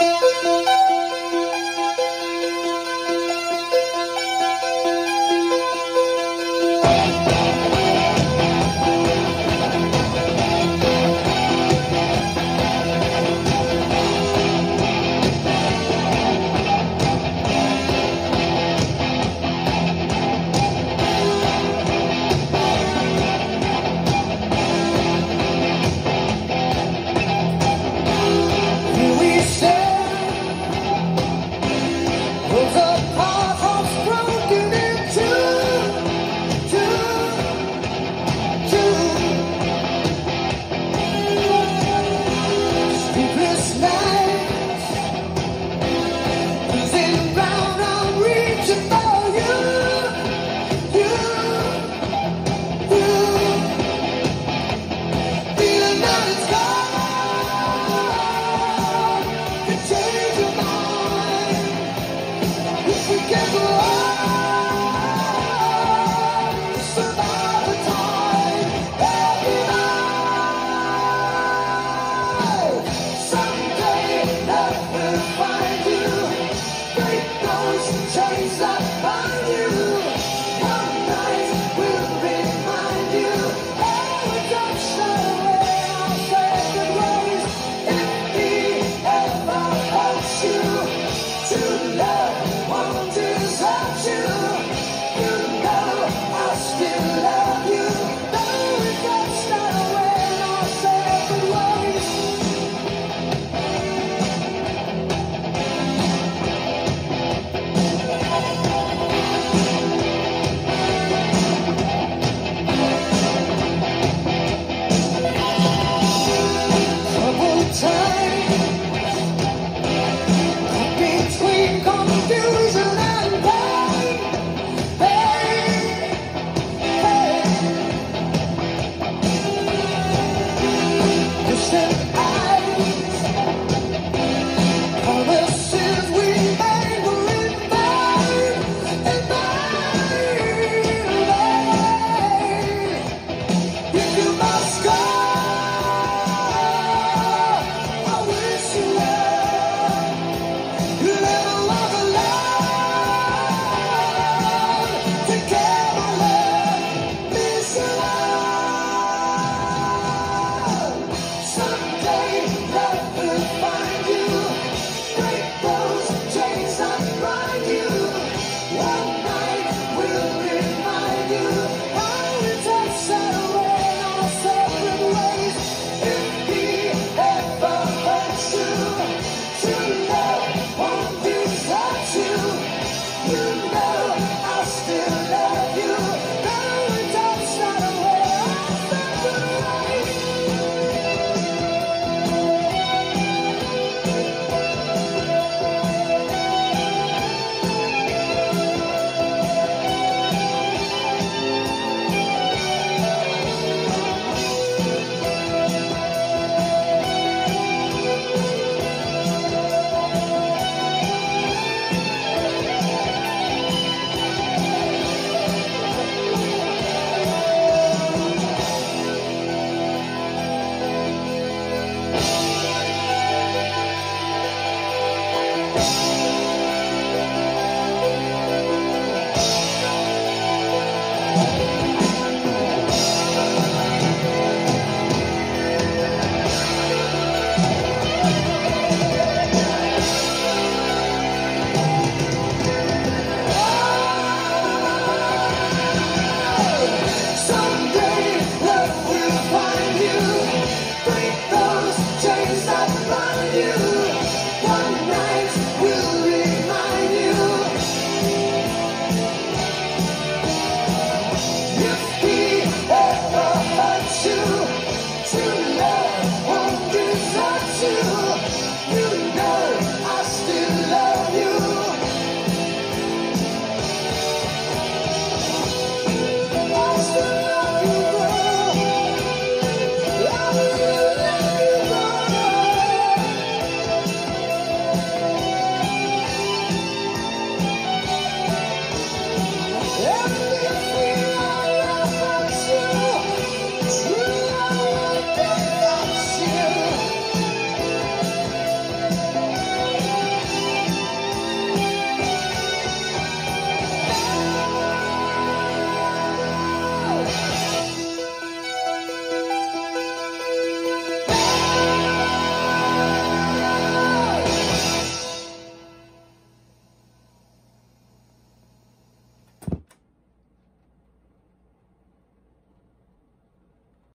Música What's up?